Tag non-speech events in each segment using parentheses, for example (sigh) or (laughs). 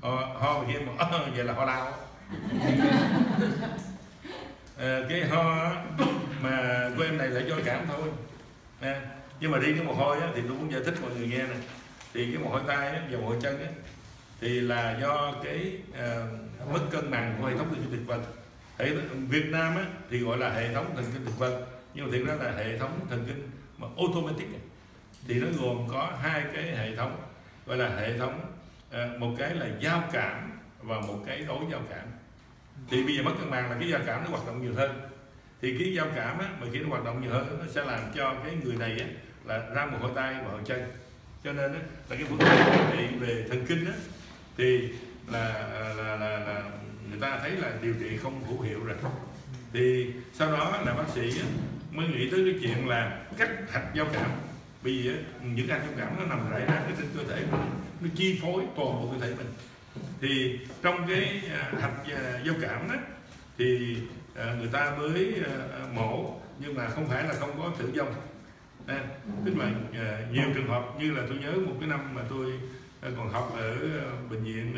Ờ, ho, ho hiếm mà ờ, vậy là ho đau. À, cái ho mà của em này là do cảm thôi. Nè nhưng mà đi cái mồ hôi á, thì tôi cũng giải thích mọi người nghe nè. Thì cái mồ hôi tay á, và mồ hôi chân á, thì là do cái uh, mất cân bằng của hệ thống thần kinh thực vật. Hệ Việt Nam á, thì gọi là hệ thống thần kinh thực vật nhưng mà thực ra là hệ thống thần kinh mà automatic thì nó gồm có hai cái hệ thống gọi là hệ thống Ờ, một cái là giao cảm và một cái đối giao cảm. Thì bây giờ mất cân bằng là cái giao cảm nó hoạt động nhiều hơn. Thì cái giao cảm á, mà khi nó hoạt động nhiều hơn nó sẽ làm cho cái người này á, là ra mồ hôi tay và hôi chân. Cho nên á, là cái vấn đề trị về thần kinh á, thì là, là là là người ta thấy là điều trị không hữu hiệu rồi. Thì sau đó là bác sĩ á, mới nghĩ tới cái chuyện là cắt hạch giao cảm bởi vì ờ, những hạch thông cảm nó nằm rải rác ở trên cơ thể mình nó chi phối toàn bộ cơ thể mình. Thì trong cái à, hạch à, giao cảm đó thì à, người ta mới mổ nhưng mà không phải là không có tử vong. À, tức là nhiều trường hợp như là tôi nhớ một cái năm mà tôi còn học ở bệnh viện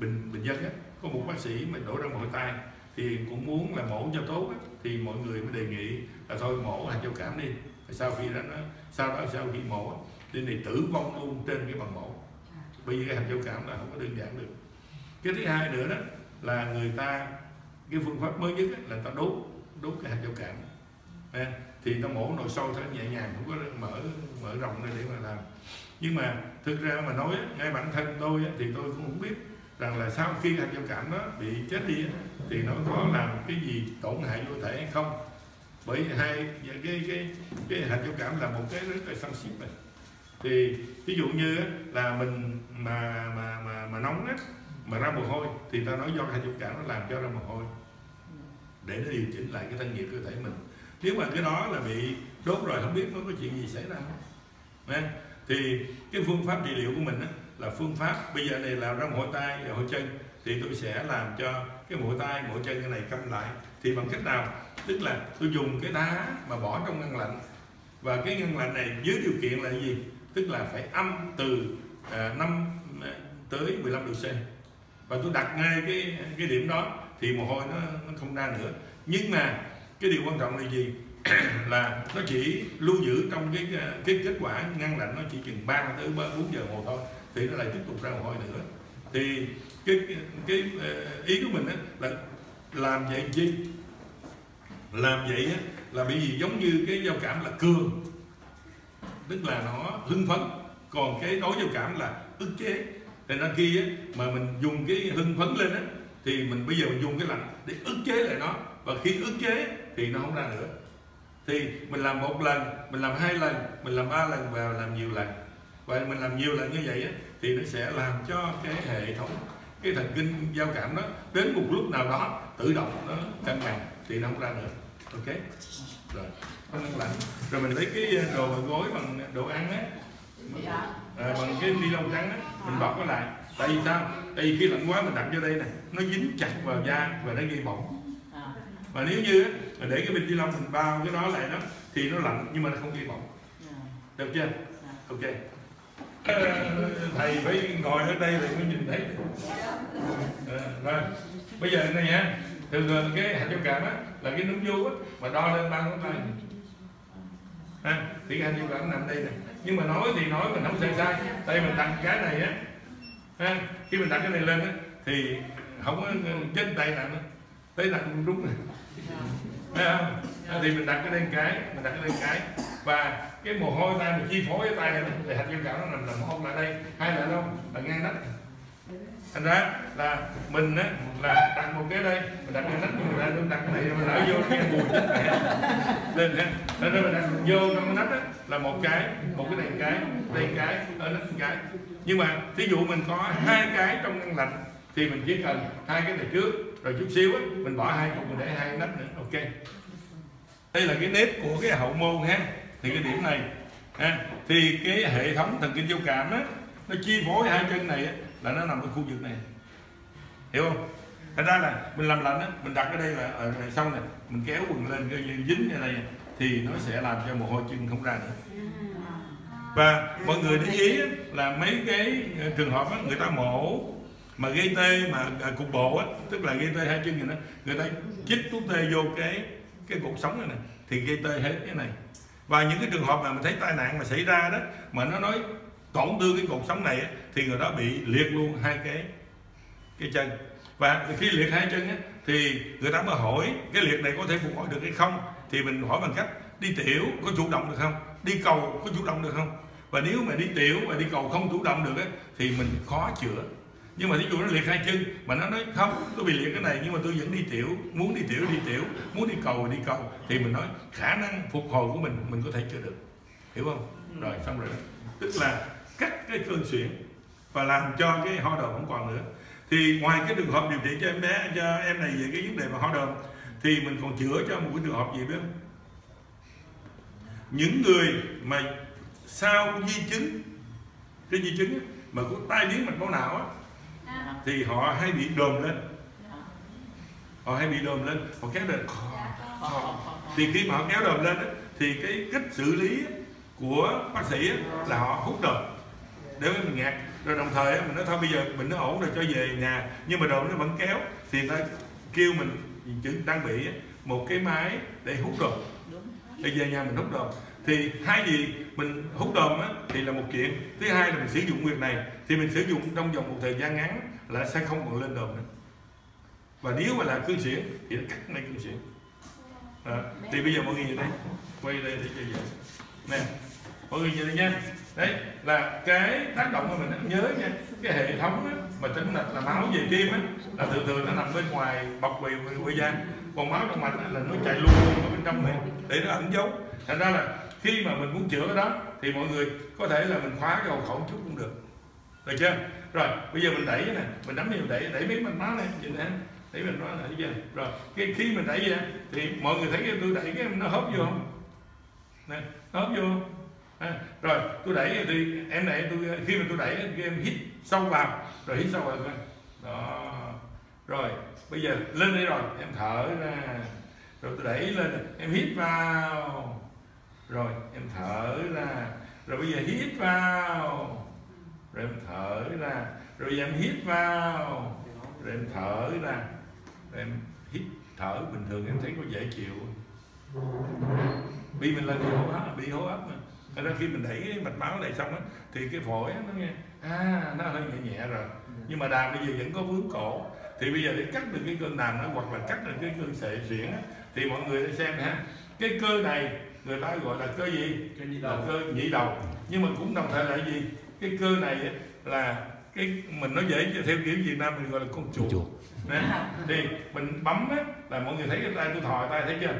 bình bình dân á, có một bác sĩ mà đổ ra mọi tay thì cũng muốn là mổ cho tốt á, thì mọi người mới đề nghị là thôi mổ hạt giao cảm đi sau khi đó nó sau đó sau khi mổ nên này tử vong luôn trên cái bằng mổ. Bởi vì cái hạt giao cảm là không có đơn giản được. Cái thứ hai nữa đó là người ta cái phương pháp mới nhất là ta đốt đốt cái hạt giao cảm. À, thì ta mổ nội sâu thôi nhẹ nhàng không có mở mở rộng ra để mà làm. Nhưng mà thực ra mà nói ngay bản thân tôi thì tôi cũng không biết rằng là sau khi hạt giao cảm nó bị chết đi thì nó có làm cái gì tổn hại vô thể hay không bởi hai cái cái cái hạt giao cảm là một cái rất là sensitive này thì ví dụ như là mình mà mà mà mà nóng á mà ra mồ hôi thì ta nói do hạt giao cảm nó làm cho ra mồ hôi. Để nó điều chỉnh lại cái thân nhiệt cơ thể mình. Nếu mà cái đó là bị đốt rồi không biết nó có chuyện gì xảy ra không? Thì cái phương pháp trị liệu của mình á, là phương pháp. Bây giờ này là ra mỗi tay và mỗi chân thì tôi sẽ làm cho cái mỗi tay mỗi chân cái này câm lại. Thì bằng cách nào? Tức là tôi dùng cái đá mà bỏ trong ngăn lạnh. Và cái ngăn lạnh này dưới điều kiện là gì? Tức là phải âm từ à, 5 à, tới 15 độ C. Và tôi đặt ngay cái cái điểm đó thì mồ hôi nó, nó không ra nữa. Nhưng mà cái điều quan trọng là gì? (clears throat) Là nó chỉ lưu giữ trong cái cái kết quả ngăn lạnh nó chỉ chừng 3 tới 4 giờ hồ thôi thì nó lại tiếp tục ra mồ hôi nữa. Thì cái cái, cái ý của mình á, là làm vậy chi làm vậy á, là bởi vì giống như cái giao cảm là cường. Tức là nó hưng phấn. Còn cái đối giao cảm là ức chế. Thì nên khi á, mà mình dùng cái hưng phấn lên á thì mình bây giờ mình dùng cái lạnh để ức chế lại nó. Và khi ức chế thì nó không ra nữa. Thì mình làm một lần mình làm hai lần mình làm ba lần và làm nhiều lần và mình làm nhiều lần như vậy á, thì nó sẽ làm cho cái hệ thống cái thần kinh giao cảm đó đến một lúc nào đó tự động nó cân bằng thì nó không ra nữa ok? Rồi nó lạnh rồi mình lấy cái đồ gối bằng đồ ăn á. À, bằng cái ni lông trắng á mình bọc nó lại. Tại vì sao? Tại vì khi lạnh quá mình đặt vô đây nè nó dính chặt vào da và nó gây bỏng. Và nếu như để cái bịch ni lông mình bao cái đó lại đó thì nó lạnh nhưng mà nó không gây bỏng. Được chưa? Ok thầy phải ngồi ở đây thì mới nhìn thấy. À, rồi bây giờ này nha thường thường cái hạt giao cảm á là cái núm vô á mà đo lên ba ngón tay. À, thì cái hạt giao cảm nằm đây nè. Nhưng mà nói thì nói mình không sai sai. Tại mình đặt cái này á ha, khi mình đặt cái này lên á thì không có trên tay nặng tay nặng đúng này thấy không? À, thì mình đặt cái lên cái mình đặt cái lên cái. Và cái mồ hôi tay mình chi phối cái tay này, thì hạt giao cảm nó nằm nằm không lại đây. Hay là đâu? Là ngang nách. Thành ra là mình á, là đặt một cái đây, mình đặt cái nách nhưng mình đặt cái này, mình lại vô cái mùi lên ha nên mình đặt vô trong cái nách á, là một cái một cái này cái đây cái, ở nách cái. Nhưng mà thí dụ mình có hai cái trong ngăn lạnh, thì mình chỉ cần hai cái này trước, rồi chút xíu á, mình bỏ hai cục, mình để hai nách nữa. Ok. Đây là cái nếp của cái hậu môn ha thì cái điểm này à, thì cái hệ thống thần kinh giao cảm á nó chi phối hai chân này á, là nó nằm ở khu vực này. Hiểu không? Thành ra là mình làm lạnh á mình đặt ở đây là ờ, ở xong này mình kéo quần lên cái dính như này thì nó sẽ làm cho mồ hôi chân không ra nữa. Và mọi người để ý là mấy cái ờ, trường hợp á, người ta mổ mà gây tê mà à, cục bộ á tức là gây tê hai chân này đó người ta chích thuốc tê vô cái cái cột sống này nè thì gây tê hết cái này và những cái trường hợp mà mình thấy tai nạn mà xảy ra đó mà nó nói tổn thương cái cột sống này á, thì người đó bị liệt luôn hai cái cái chân. Và khi liệt hai chân á, thì người ta mới hỏi cái liệt này có thể phục hồi được hay không? Thì mình hỏi bằng cách đi tiểu có chủ động được không? Đi cầu có chủ động được không? Và nếu mà đi tiểu và đi cầu không chủ động được á, thì mình khó chữa nhưng mà ví dụ nó liệt hai chân mà nó nói không tôi bị liệt cái này nhưng mà tôi vẫn đi tiểu muốn đi tiểu đi tiểu muốn đi cầu đi cầu. Thì mình nói khả năng phục hồi của mình mình có thể chữa được. Hiểu không? Rồi xong rồi tức là cắt cái cơn suyễn và làm cho cái ho đờm không còn nữa. Thì ngoài cái trường hợp điều trị cho em bé cho em này về cái vấn đề mà ho đờm thì mình còn chữa cho một cái trường hợp gì biết không? Những người mà sau di chứng cái di chứng mà có tai biến mạch máu não á, thì họ hay bị đờm lên. Họ hay bị đờm lên. Họ kéo đờm thì khi mà họ kéo đờm lên thì cái cách xử lý của bác sĩ là họ hút đờm để mình ngạt. Rồi đồng thời mình nói thôi bây giờ mình nó ổn rồi cho về nhà. Nhưng mà đờm nó vẫn kéo. Thì ta kêu mình chứng trang bị một cái máy để hút đờm để về nhà mình hút đờm thì hai gì mình hút đờm á, thì là một chuyện thứ hai là mình sử dụng việc này. Thì mình sử dụng trong vòng một thời gian ngắn là sẽ không còn lên đờm nữa. Và nếu mà là cương xuyển thì nó cắt ngay cương xuyển. À, thì bây giờ mọi người nhìn đây. Quay đây để cho dễ. Nè mọi người nhìn đây nha. Đấy là cái tác động mà mình nhớ nha cái hệ thống á, mà tính là là máu về tim á, là thường thường nó nằm bên ngoài bọc bì bì da. Còn máu trong mạch là nó chạy luôn luôn ở bên trong này để nó ẩn giấu thành ra là khi mà mình muốn chữa cái đó thì mọi người có thể là mình khóa cái hậu khẩu chút cũng được. Được chưa? Rồi bây giờ mình đẩy nè mình nắm mình đẩy đẩy miếng mình máu này nhìn em. Đẩy mình máu này thấy rồi cái khi mình đẩy vậy thì mọi người thấy cái tôi đẩy cái nó hốp vô không? Nè nó hốp vô không? À, rồi tôi đẩy thì em này tôi khi mà tôi đẩy thì em hít sâu vào. Rồi hít sâu vào coi. Đó. Rồi bây giờ lên đây rồi em thở ra. Rồi tôi đẩy lên em hít vào rồi, em thở ra. Rồi bây giờ hít vào. Rồi em thở ra. Rồi em hít vào. Rồi em thở ra. Rồi em hít thở. Bình thường em thấy có dễ chịu. Vì mình là người hô hấp, bị hô hấp mà. Thật ra khi mình đẩy cái mạch máu này xong á, thì cái phổi nó nghe à nó hơi nhẹ nhẹ rồi. Nhưng mà đàm bây giờ vẫn có vướng cổ. Thì bây giờ để cắt được cái cơn đàm nó hoặc là cắt được cái cơn sệ xuyển á, thì mọi người sẽ xem ha cái cơ này người ta gọi là cơ gì? Cơ nhị là đầu. cơ nhị đầu. Nhưng mà cũng đồng thời là gì? Cái cơ này là cái mình nói dễ theo kiểu Việt Nam mình gọi là con chuột, chuột. Nè, thì mình bấm á, là mọi người thấy cái tay tôi thò tay thấy chưa?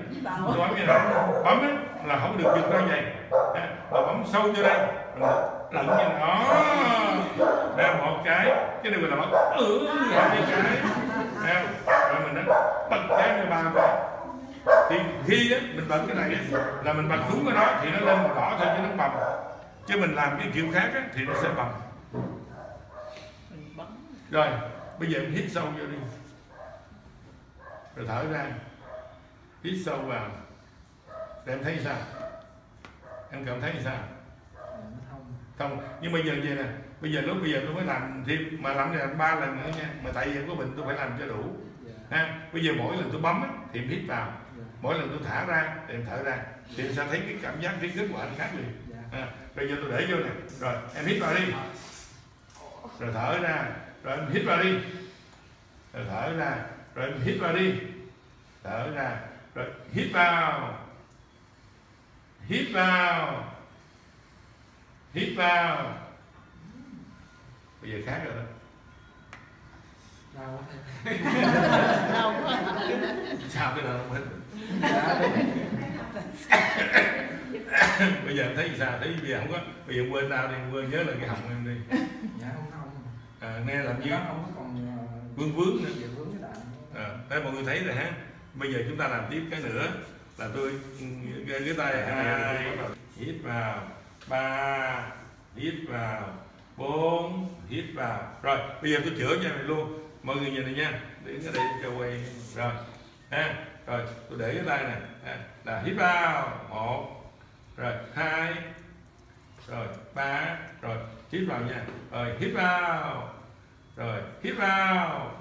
Tôi bấm như này bấm á, là không được giật ra vậy. Nè, mà bấm sâu vô đây lẫn như đó. Nè một cái cái này gọi là bấm. Ừ hai cái. Nè, rồi mình nó bật cái này ba cái thì khi á, mình bật cái này á, là mình bật đúng cái đó thì nó lên đỏ thôi chứ nó bầm. Chứ mình làm cái kiểu khác á, thì nó sẽ bầm. Mình rồi bây giờ em hít sâu vô đi. Rồi thở ra. Hít sâu vào. Để em thấy sao? Em cảm thấy sao? Không. Nhưng bây giờ vậy nè bây giờ lúc bây giờ tôi mới làm thêm mà làm này làm ba lần nữa nha mà tại vì em có bệnh tôi phải làm cho đủ. Ha bây giờ mỗi lần tôi bấm á, thì em hít vào mỗi lần tôi thả ra thì em thở ra thì em sẽ thấy cái cảm giác cái kết quả nó khác liền. À, bây giờ tôi để vô nè. Rồi em hít vào đi. Rồi thở ra rồi em hít vào đi. Rồi thở ra rồi em hít vào đi. Thở ra rồi hít vào. Hít vào. Hít vào. Bây giờ khác rồi đó. Đau quá. (laughs) Đau quá. sao cái nào không hết bây giờ thấy sao? Thấy bây giờ không có bây giờ quên nào đi quên nhớ là cái họng em đi. Dạ không không. à, nghe làm như Nó không có còn ờ, vương vướng nữa. dạ, vướng cái đạn. à, đây mọi người thấy rồi ha. Bây giờ chúng ta làm tiếp cái nữa. Là tôi ừ, cái, cái tay hai hít vào. Ba hít vào. Bốn hít vào. Rồi bây giờ tôi chữa cho mày luôn. Mọi người nhìn này nha. Để cái đây cho quay. Rồi ha rồi tôi để cái tay này là hít vào. Một rồi hai rồi ba rồi hít vào nha. Rồi hít vào. Rồi hít vào.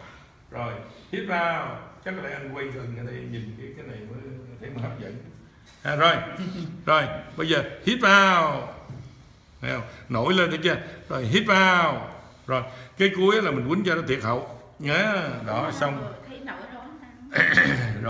Rồi hít vào. Chắc là anh quay gần ở đây nhìn cái cái này mới thấy mà hấp dẫn. À, rồi (laughs) rồi bây giờ hít vào. Thấy không? nổi lên thấy chưa? Rồi hít vào. Rồi cái cuối là mình quýnh cho nó thiệt hậu. Nhớ đó xong. Thấy nổi rồi (coughs)